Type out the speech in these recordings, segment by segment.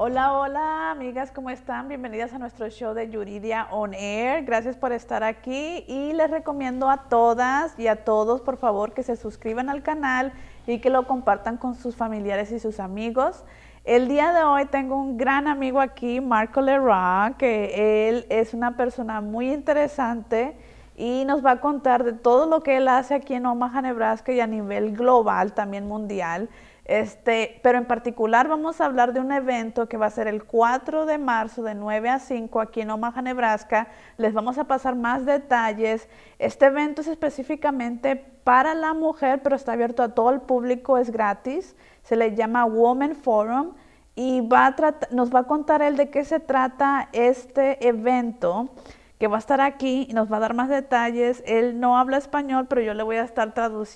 Hola, hola, amigas, ¿cómo están? Bienvenidas a nuestro show de Yuridia On Air. Gracias por estar aquí y les recomiendo a todas y a todos, por favor, que se suscriban al canal y que lo compartan con sus familiares y sus amigos. El día de hoy tengo un gran amigo aquí, Marco Leroy, que él es una persona muy interesante y nos va a contar de todo lo que él hace aquí en Omaha, Nebraska y a nivel global, también mundial. Este, pero en particular vamos a hablar de un evento que va a ser el 4 de marzo de 9 a 5 aquí en Omaha, Nebraska. Les vamos a pasar más detalles. Este evento es específicamente para la mujer, pero está abierto a todo el público, es gratis. Se le llama Woman Forum y va nos va a contar él de qué se trata este evento que va a estar aquí y nos va a dar más detalles. Él no habla español, pero yo le voy a estar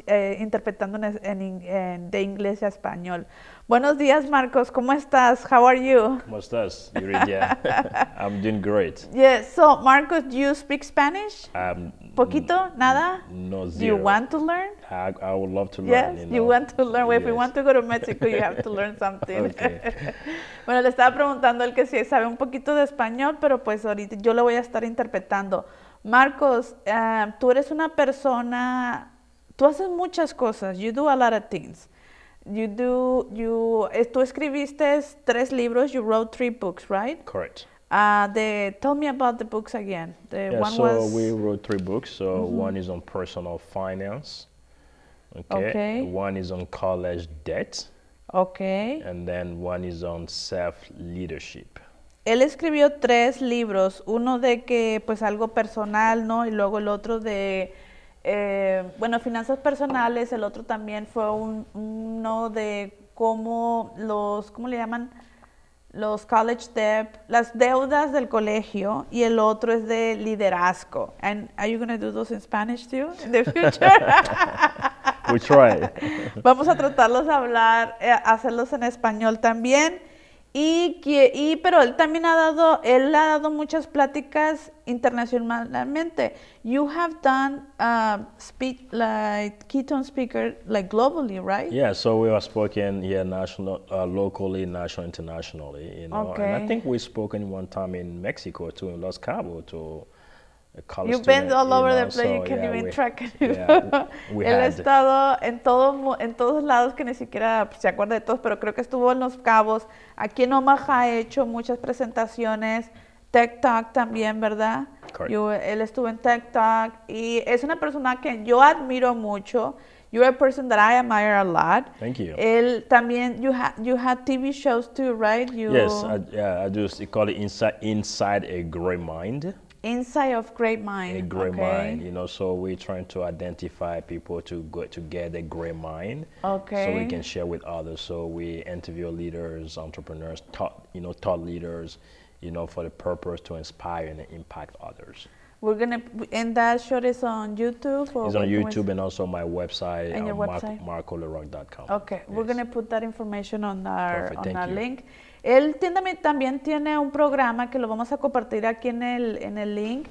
eh, interpretando en, de inglés a español. Buenos días, Marcos. ¿Cómo estás? How are you? ¿Cómo estás, Yuridia? I'm doing great. Yes. So, Marcos, do you speak Spanish? Um, Poquito? Nada? No, zero. Do you want to learn? I, I would love to learn. Yes, you, you, know. want to learn. Well, If you Yes. want to go to Mexico, you have to learn something. Okay. bueno, le estaba preguntando él que si sabe un poquito de español, pero pues ahorita yo le voy a estar interpretando. Marcos, ah, tú eres una persona, tú haces muchas cosas. You do a lot of things. You do, you, eh, tú escribiste tres libros. You wrote three books, right? Correct. Uh, the, tell me about the books again. The Yeah, one so was Mm-hmm. we wrote three books. So one is on personal finance. Okay. Okay. One is on college debt, okay. and then one is on self leadership. Él escribió tres libros, uno de que pues algo personal, ¿no? Y luego el otro de, eh, bueno, finanzas personales, el otro también fue un, uno de cómo los, ¿cómo le llaman? Los college debt, las deudas del colegio, y el otro es de liderazgo. And are you going to do those in Spanish too in the future? We try. Vamos a tratarlos de hablar, eh, hacerlos en español también. Y, que- y pero él también ha dado, él ha dado muchas pláticas internacionalmente. You have done uh, speak like Keaton speaker like globally, right? yeah, so we are spoken here national, uh, locally, national, internationally. You know, and. I think we spoken one time in Mexico too, in Los Cabos, to a college You've been all you over know, the place. you so, can't yeah, even we- track it. yeah, Él ha estado en, todo, en todos lados que ni siquiera se acuerda de todos, pero creo que estuvo en Los Cabos. Aquí en Omaha ha hecho muchas presentaciones. Tech Talk también, ¿verdad? Yo- él estuvo en Tech Talk y es una persona que yo admiro mucho. You're a person that I admire a lot. Thank you. Él también, you, ha, you had TV shows too, right? You, Yes, I, yeah, I you it inside inside a great mind. Inside of Great Mind. A great okay. mind, you know. So we're trying to identify people to go to get a great mind, so we can share with others. So we interview leaders, entrepreneurs, thought you know thought leaders, you know, for the purpose to inspire and impact others. We're gonna and that show is on YouTube. Or It's on YouTube and also my website, And your uh, Mark- website? marcolerock.com. Okay, we're gonna put that information on our Perfect, on thank our you. link. Él tiene, también tiene un programa que lo vamos a compartir aquí en el en el link,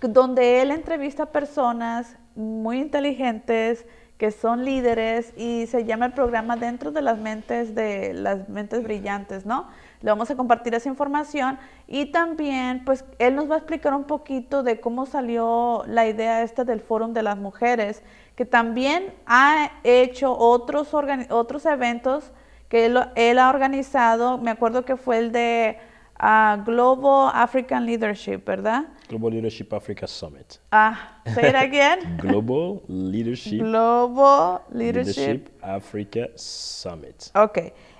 donde él entrevista personas muy inteligentes que son líderes y se llama el programa dentro de las mentes de las mentes brillantes, ¿no? Le vamos a compartir esa información y también, pues, él nos va a explicar un poquito de cómo salió la idea esta del Fórum de las Mujeres, que también ha hecho otros, otros eventos que él, él ha organizado. Me acuerdo que fue el de ah, Global African Leadership, ¿verdad? Global Leadership Africa Summit. Ah, say it again. Global Leadership, Global Leadership Leadership Africa Summit. Ok.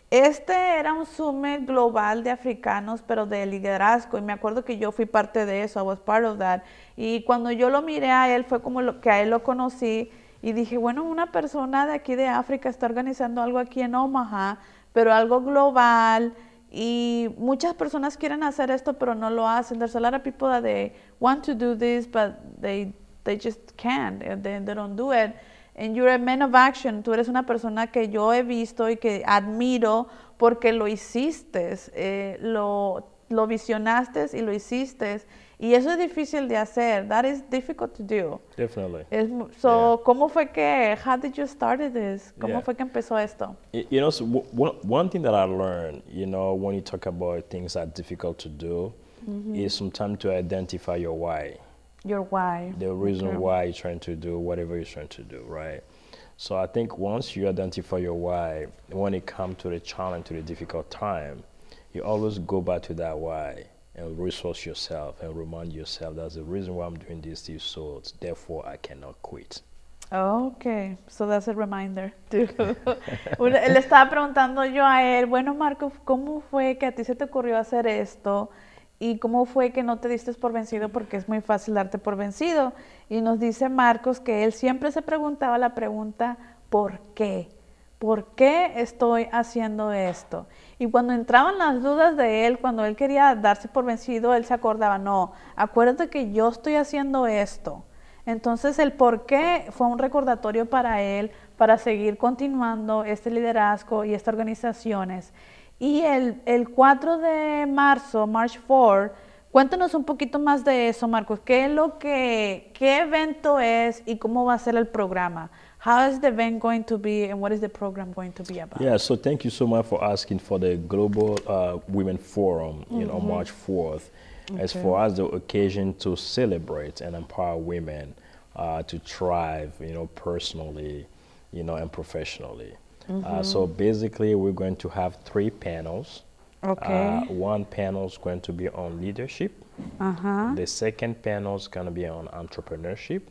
Este era un summit global de africanos, pero de liderazgo. Y me acuerdo que yo fui parte de eso. I was part of that. Y cuando yo lo miré a él, fue como lo, que a él lo conocí. Y dije, bueno, una persona de aquí de África está organizando algo aquí en Omaha, pero algo global. Y muchas personas quieren hacer esto, pero no lo hacen. There's a lot of people that they want to do this, but they, they just can't. and They, they don't do it. And you're a man of action. Tú eres una persona que yo he visto y que admiro porque lo hiciste. eh, lo, lo visionaste y lo hiciste. Y eso es difícil de hacer. That is difficult to do. Definitely. Es so, ¿cómo fue que, how did you start this? ¿Cómo Yeah. fue que empezó esto? You know, so w- one, one thing that I learned, you know, when you talk about things that are difficult to do, mm-hmm. is sometimes to identify your why, Your why. the reason Okay. why you're trying to do whatever you're trying to do, right? So I think once you identify your why, when it comes to the challenge, to the difficult time, you always go back to that why and resource yourself and remind yourself that's the reason why I'm doing this to so therefore I cannot quit. Okay, so that's a reminder. too. Le estaba preguntando yo a él, bueno Marco, ¿cómo fue que a ti se te ocurrió hacer esto? ¿Y cómo fue que no te diste por vencido? Porque es muy fácil darte por vencido. Y nos dice Marcos que él siempre se preguntaba la pregunta, ¿por qué? ¿Por qué estoy haciendo esto? Y cuando entraban las dudas de él, cuando él quería darse por vencido, él se acordaba, no, acuérdate que yo estoy haciendo esto. Entonces el por qué fue un recordatorio para él para seguir continuando este liderazgo y estas organizaciones. Y el, el 4 de marzo, March 4, cuéntanos un poquito más de eso, Marcos. ¿Qué es lo que, qué evento es y cómo va a ser el programa? How is the event going to be and what is the program going to be about? Yeah, so thank you so much for asking for the Global uh, Women Forum, you know, March 4th. As Okay. for us, the occasion to celebrate and empower women uh, to thrive, you know, personally, you know, and professionally. Uh, so basically, we're going to have three panels. Okay. Uh, one panel is going to be on leadership. Ajá. The second panel is going to be on entrepreneurship.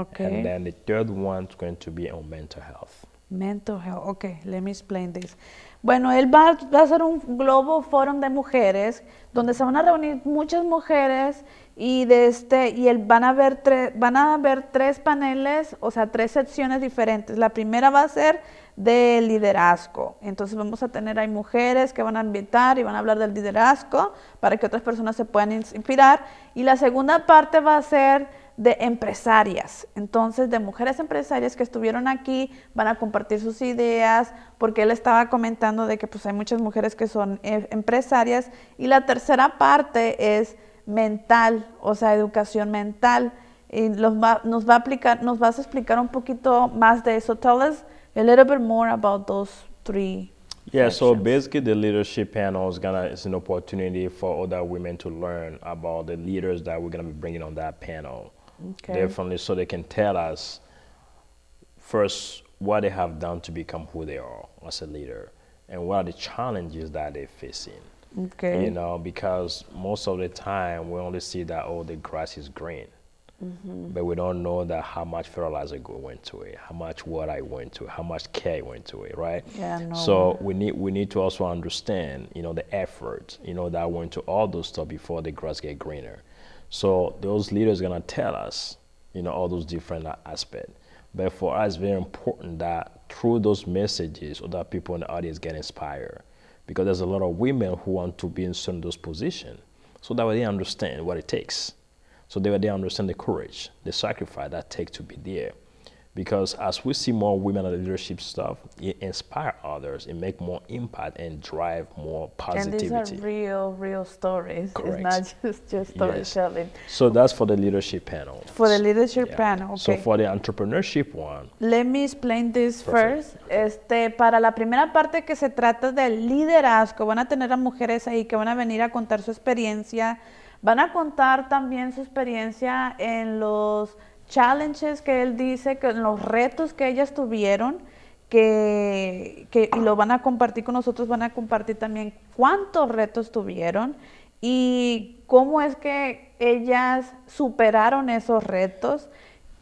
Okay. And then the third one is going to be on mental health. Mental health. Okay, let me explain this. Bueno, él va, va a hacer un Globo Forum de mujeres donde se van a reunir muchas mujeres y de este y él van a ver tres van a ver tres paneles, o sea, tres secciones diferentes. La primera va a ser de liderazgo. Entonces vamos a tener hay mujeres que van a invitar y van a hablar del liderazgo para que otras personas se puedan inspirar y la segunda parte va a ser de empresarias. Entonces, de mujeres empresarias que estuvieron aquí, van a compartir sus ideas, porque él estaba comentando de que pues hay muchas mujeres que son eh, empresarias. Y la tercera parte es mental, o sea, educación mental. Y los va- nos va a aplicar, nos vas a explicar un poquito más de eso. Tell us a little bit more about those three. Yeah, so basically the leadership panel is gonna is an opportunity for other women to learn about the leaders that we're gonna be bringing on that panel. Okay. Definitely, so they can tell us first what they have done to become who they are as a leader, and what are the challenges that they're facing. Okay. You know, because most of the time we only see that oh the grass is green, mm-hmm. but we don't know that how much fertilizer go went to it, how much water I went to it, how much care went to it, right? Yeah, no So we need we need to also understand, you know, the effort, you know, that went to all those stuff before the grass get greener. So those leaders are gonna tell us, you know, all those different aspects. But for us, very important that through those messages, other people in the audience get inspired, because there's a lot of women who want to be in of those positions, so that way they understand what it takes. So they, they understand the courage, the sacrifice that takes to be there. Because as we see more women in the leadership stuff, it inspire others, it make more impact and drive more and these are positivity. real, real stories. Correct. It's not just, just Yes. storytelling. So that's for the leadership panel. For the leadership Yeah. panel, So for the entrepreneurship one, Let me explain this Perfect. first. Este, para la primera parte que se trata del liderazgo, van a tener a mujeres ahí que van a venir a contar su experiencia. Van a contar también su experiencia en los challenges que él dice, que los retos que ellas tuvieron, que, que- y lo van a compartir con nosotros, van a compartir también cuántos retos tuvieron y cómo es que ellas superaron esos retos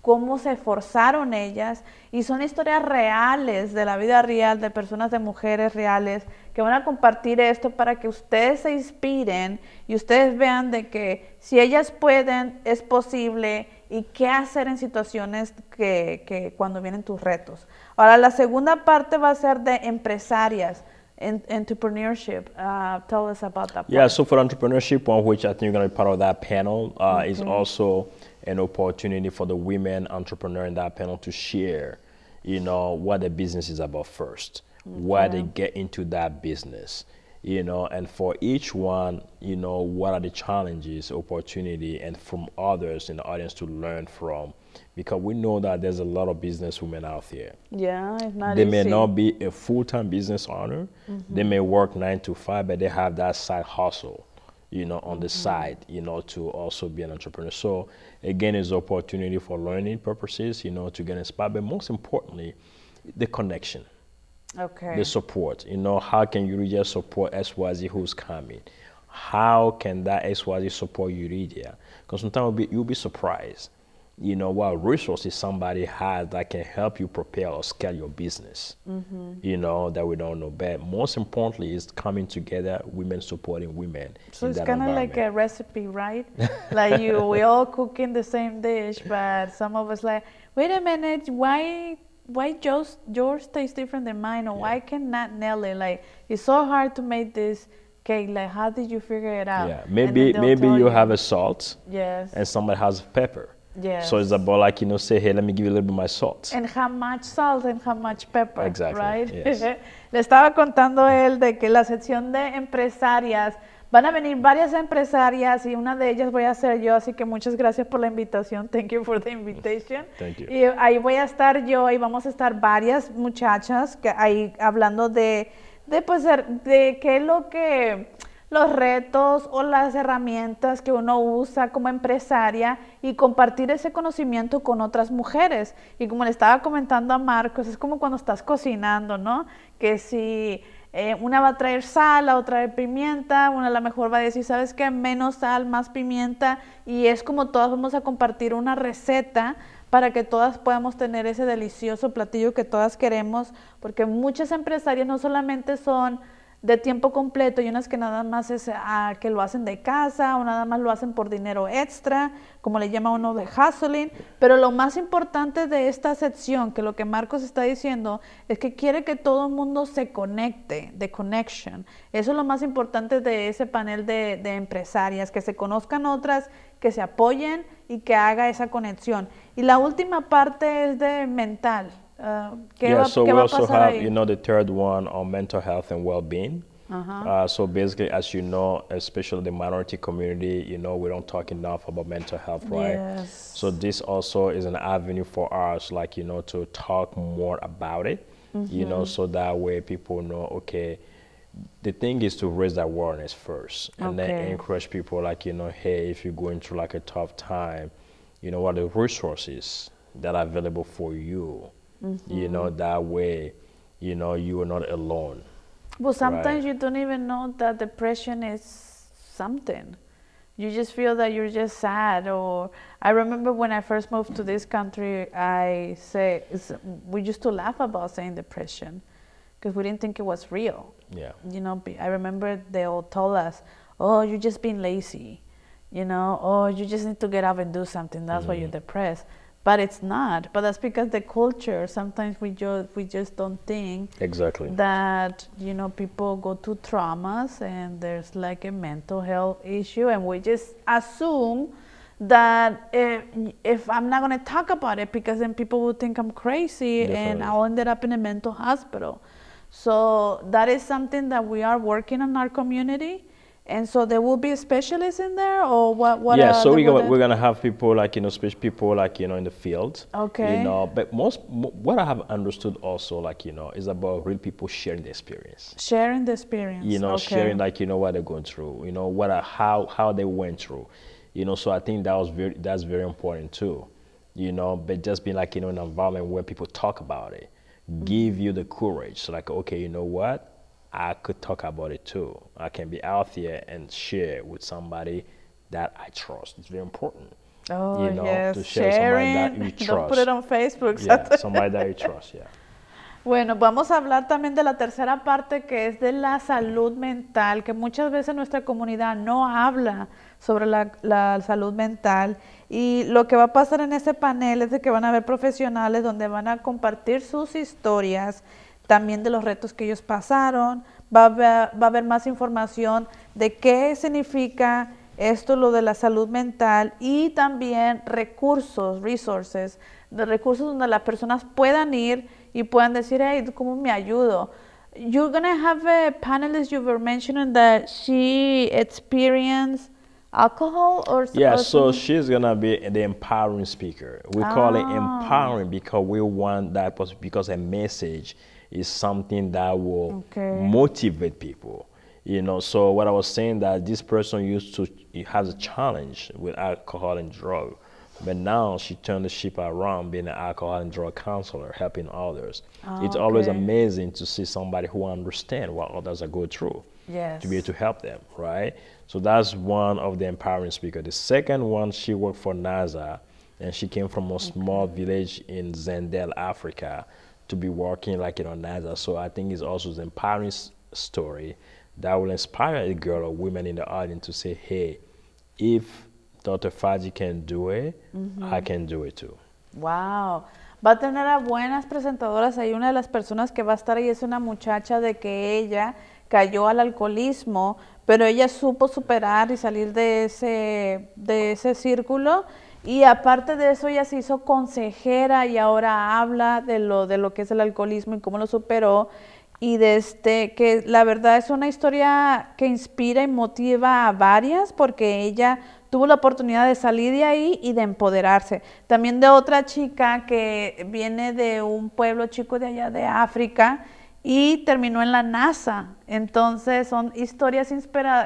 cómo se esforzaron ellas. Y son historias reales de la vida real de personas de mujeres reales que van a compartir esto para que ustedes se inspiren y ustedes vean de que si ellas pueden es posible y qué hacer en situaciones que, que cuando vienen tus retos. Ahora la segunda parte va a ser de empresarias, en, entrepreneurship. Uh, tell us about that. Yeah, so for entrepreneurship one, which I think you're going to be part of that panel, uh, is also an opportunity for the women entrepreneur in that panel to share, you know, what the business is about first, why they get into that business, you know, and for each one, you know, what are the challenges, opportunity, and from others in the audience to learn from, because we know that there's a lot of business women out there. Yeah, not They easy. may not be a full-time business owner. Mm-hmm. They may work nine to five, but they have that side hustle, you know, on the Mm-hmm. side, you know, to also be an entrepreneur. So again, it's opportunity for learning purposes, you know, to get inspired, but most importantly, the connection Okay. the support. You know, how can Eurydia support XYZ who's coming? How can that XYZ support Eurydia? Because sometimes you'll be, you'll be surprised, you know, what resources somebody has that can help you prepare or scale your business, mm-hmm. you know, that we don't know. But most importantly, is coming together, women supporting women. So it's kind of like a recipe, right? like you, we all cooking the same dish, but some of us like, wait a minute, why, why yours, yours tastes different than mine, or why cannot Nelly? Like it's so hard to make this cake. Like how did you figure it out? Yeah, maybe maybe tell you have a salt yes, and somebody has pepper. yes. So it's about like, you know, say, hey, let me give you a little bit of my salt. And how much salt and how much pepper, Exactly, right? yes. Le estaba contando él de que la sección de empresarias van a venir varias empresarias y una de ellas voy a ser yo, así que muchas gracias por la invitación. Thank you for the invitation. Thank you. Y ahí voy a estar yo y vamos a estar varias muchachas que ahí hablando de de pues de, qué es lo que los retos o las herramientas que uno usa como empresaria y compartir ese conocimiento con otras mujeres. Y como le estaba comentando a Marcos, es como cuando estás cocinando, ¿no? Que si eh, una va a traer sal, la otra pimienta, una a lo mejor va a decir, ¿sabes qué? Menos sal, más pimienta. Y es como todas vamos a compartir una receta para que todas podamos tener ese delicioso platillo que todas queremos, porque muchas empresarias no solamente son de tiempo completo y unas que nada más es ah, que lo hacen de casa o nada más lo hacen por dinero extra, como le llama uno de hustling, pero lo más importante de esta sección, que lo que Marcos está diciendo, es que quiere que todo el mundo se conecte, de connection. Eso es lo más importante de ese panel de, de empresarias, que se conozcan otras, que se apoyen y que haga esa conexión. Y la última parte es de mental. ¿Qué, yeah, so we also have, you know, the third one on mental health and well-being. Uh-huh. Uh, so basically, as you know, especially the minority community, you know, we don't talk enough about mental health, right? Yes. So this also is an avenue for us, like you know, to talk more about it. You Mm-hmm. know, so that way people know, okay. The thing is to raise that awareness first, and then encourage people, like you know, hey, if you're going through like a tough time, you know, what are the resources that are available for you. You know, Mm-hmm. that way, you know, you are not alone. Well, sometimes Right. you don't even know that depression is something. You just feel that you're just sad. Or I remember when I first moved to this country, I say we used to laugh about saying depression because we didn't think it was real. Yeah. You know, I remember they all told us, "Oh, you're just being lazy," you know, "Oh, you just need to get up and do something. That's why you're depressed." But it's not. But that's because the culture. Sometimes we just we just don't think Exactly. that you know people go through traumas and there's like a mental health issue and we just assume that if, if i'm not going to talk about it because then people will think i'm crazy and i'll end up in a mental hospital so that is something that we are working on our community and so there will be a specialist in there or what what yeah, so we go, what we're gonna have people like you know, special people like you know in the field. Okay. You know, but most what I have understood also like you know is about real people sharing the experience. sharing the experience You know, okay. sharing like you know what they're going through. You know what are, how how they went through. You know, so I think that was very that's very important too. You know, but just being like you know an environment where people talk about it, mm-hmm. give you the courage. So like okay, you know what, I could talk about it too. I can be out there and share with somebody that I trust. It's very important. oh you know, yes to share with somebody that sharing you don't put it trust. on facebook Yeah, somebody that you trust. Yeah. Bueno, vamos a hablar también de la tercera parte que es de la salud mental, que muchas veces nuestra comunidad no habla sobre la, la salud mental. Y lo que va a pasar en ese panel es de que van a haber profesionales donde van a compartir sus historias, también de los retos que ellos pasaron. Va a haber, va a haber más información de qué significa esto, lo de la salud mental y también recursos, resources, de recursos donde las personas puedan ir y puedan decir, hey, ¿cómo me ayudo? you're gonna have a panelist you were mentioning that she experienced alcohol or s- Yeah, so something? she's gonna be the empowering speaker. We call it Ah. empowering because we want that because a message is something that will Okay. motivate people. You know, so what I was saying that this person used to has a challenge with alcohol and drug, but now she turned the ship around, being an alcohol and drug counselor, helping others. Ah, it's always amazing to see somebody who understands what others are going through to be able to help them, right? So that's one of the empowering speaker. The second one, she worked for NASA, and she came from a small village in Zendel, Africa, to be working like you know NASA. So I think it's also an empowering story that will inspire a girl or women in the audience to say, "Hey, if Dr. Faji can do it, I can do it too." Wow. Va a tener a buenas presentadoras ahí. Una de las personas que va a estar ahí es una muchacha de que ella cayó al alcoholismo, pero ella supo superar y salir de ese, de ese círculo. Y aparte de eso, ella se hizo consejera y ahora habla de lo, de lo que es el alcoholismo y cómo lo superó. Y de este, que la verdad es una historia que inspira y motiva a varias porque ella tuvo la oportunidad de salir de ahí y de empoderarse. También de otra chica que viene de un pueblo chico de allá de África y terminó en la NASA. Entonces son historias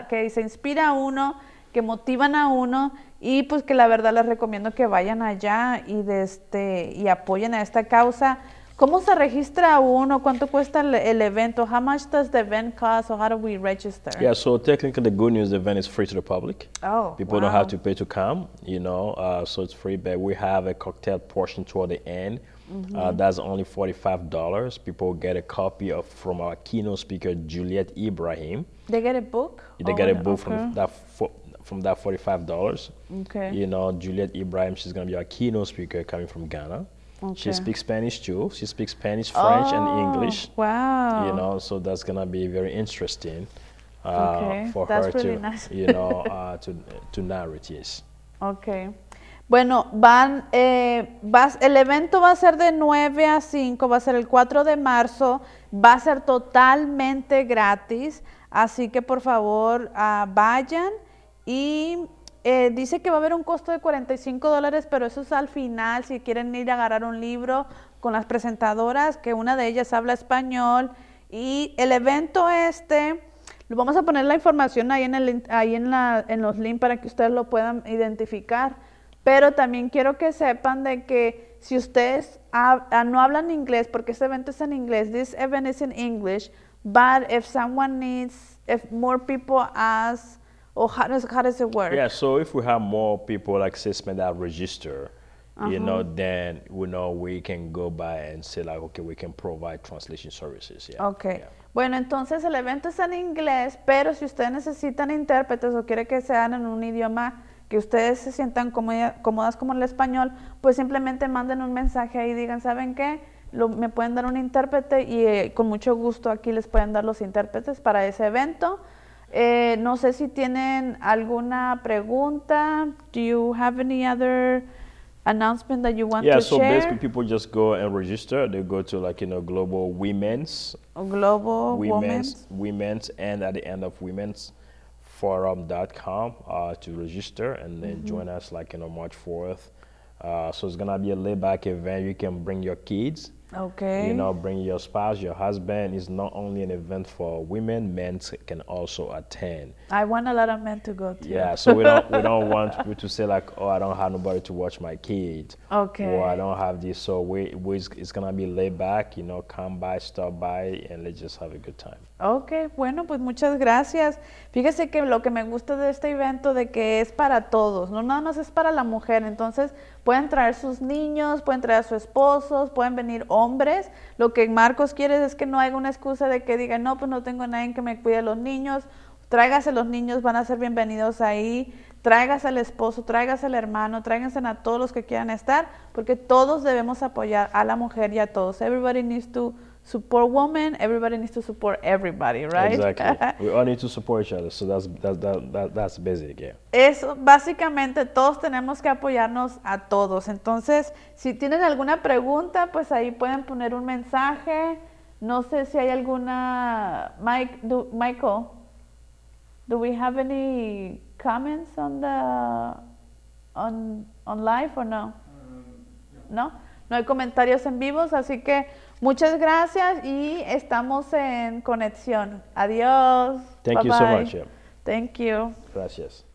que se inspira a uno, que motivan a uno y pues que la verdad les recomiendo que vayan allá y, de este, y apoyen a esta causa. ¿Cómo se registra uno? ¿Cuánto cuesta el, el evento? How much does the event cost or how do we register? Yeah, so technically, the good news, the event is free to the public. Oh, People don't have wow. to pay to come, you know, uh, so it's free. But we have a cocktail portion toward the end. Mm-hmm. Uh, that's only forty-five dollars. People get a copy of from our keynote speaker Juliet Ibrahim. They get a book? They Oh, get a book okay. from that from that forty-five dollars. Okay. You know, Juliet Ibrahim, she's gonna be our keynote speaker coming from Ghana. She speaks Spanish too. She speaks Spanish, French, and Oh, English Wow. you know so that's gonna be very interesting uh, Okay, for that's her really to nice. you know uh, to to narrate yes Ok. Bueno, van, eh, vas, el evento va a ser de 9 a 5, va a ser el 4 de marzo, va a ser totalmente gratis, así que por favor ah, vayan y eh, dice que va a haber un costo de 45 dólares, pero eso es al final, si quieren ir a agarrar un libro con las presentadoras, que una de ellas habla español y el evento este... Lo vamos a poner la información ahí en el ahí en la en los links para que ustedes lo puedan identificar. Pero también quiero que sepan de que si ustedes hab- ah, no hablan inglés, porque este evento es en inglés, this event is in English, but if someone needs, if more people ask, or how does how does it work? yeah so if we have more people like assessment that register you know Uh-huh. then we know we can go by and say like okay we can provide translation services yeah Ok. yeah. Bueno, entonces el evento es en inglés, pero si ustedes necesitan intérpretes o quiere que sean en un idioma que ustedes se sientan cómoda- cómodas como el español, pues simplemente manden un mensaje ahí y digan, ¿saben qué? Lo- me pueden dar un intérprete y eh, con mucho gusto aquí les pueden dar los intérpretes para ese evento. Eh, no sé si tienen alguna pregunta. Do you have any other announcement that you want yeah to so share? Yeah, so basically people just go and register they go to like you know global women's Global women's Women's. women's and at the end of women's forum.com uh, to register and then join us like you know march 4th uh, so it's gonna be a laid back event you can bring your kids Okay. you know bring your spouse your husband it's not only an event for women men can also attend I want a lot of men to go to. yeah so we don't we don't want people to say like oh i don't have nobody to watch my kids Okay. or i don't have this so we, we it's gonna be laid back you know come by stop by and let's just have a good time Ok, bueno, pues muchas gracias. Fíjese que lo que me gusta de este evento de que es para todos, no nada más es para la mujer, entonces pueden traer sus niños, pueden traer a sus esposos, pueden venir hombres. Lo que Marcos quiere es que no haya una excusa de que digan, no, pues no tengo nadie que me cuide a los niños. Tráigase los niños, van a ser bienvenidos ahí. Tráigase al esposo, tráigase al hermano, tráiganse a todos los que quieran estar, porque todos debemos apoyar a la mujer y a todos. Everybody needs to support women, everybody needs to support everybody, right? Exactly. we all need to support each other. So that's that, that, that that's basic, yeah. Eso, básicamente todos tenemos que apoyarnos a todos. Entonces, si tienen alguna pregunta, pues ahí pueden poner un mensaje No sé si hay alguna, Mike, do, Michael, do we have any comments on the on on live or no? No, no hay comentarios en vivos, así que muchas gracias y estamos en conexión. Adiós. Thank you so much. yeah. Thank you. Gracias.